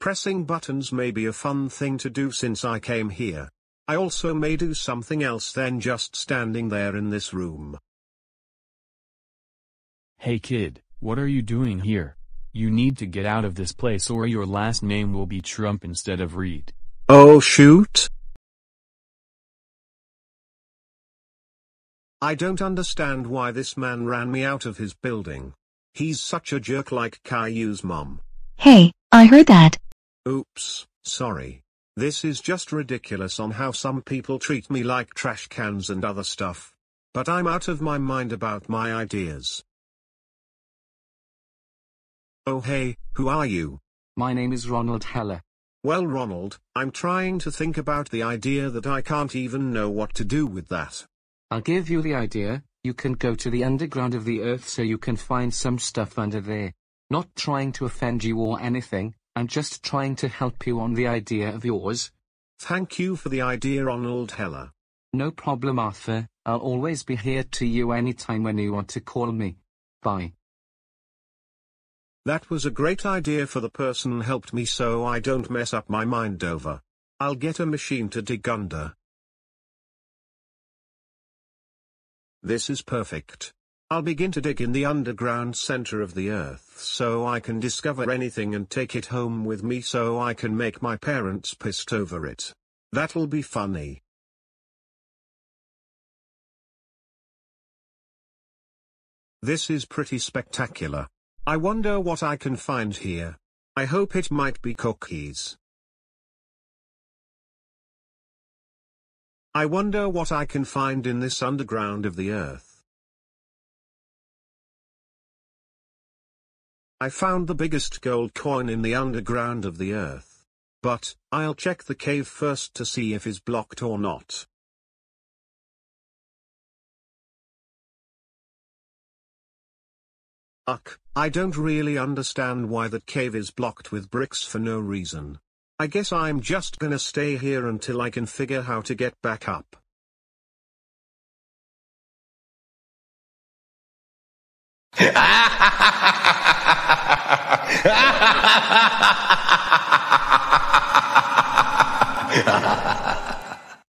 Pressing buttons may be a fun thing to do since I came here. I also may do something else than just standing there in this room. Hey kid, what are you doing here? You need to get out of this place or your last name will be Trump instead of Read. Oh shoot! I don't understand why this man ran me out of his building. He's such a jerk like Caillou's mom. Hey, I heard that. Oops, sorry. This is just ridiculous on how some people treat me like trash cans and other stuff. But I'm out of my mind about my ideas. Oh hey, who are you? My name is Ronald Heller. Well Ronald, I'm trying to think about the idea that I can't even know what to do with that. I'll give you the idea, you can go to the underground of the earth so you can find some stuff under there. Not trying to offend you or anything, I'm just trying to help you on the idea of yours. Thank you for the idea Ronald Heller. No problem Arthur, I'll always be here to you anytime when you want to call me. Bye. That was a great idea for the person helped me so I don't mess up my mind over. I'll get a machine to dig under. This is perfect. I'll begin to dig in the underground center of the earth so I can discover anything and take it home with me so I can make my parents pissed over it. That'll be funny. This is pretty spectacular. I wonder what I can find here. I hope it might be cookies. I wonder what I can find in this underground of the earth. I found the biggest gold coin in the underground of the earth. But, I'll check the cave first to see if it's blocked or not. Uck, I don't really understand why that cave is blocked with bricks for no reason. I guess I'm just gonna stay here until I can figure how to get back up. Ha ha ha ha ha! ハハハハ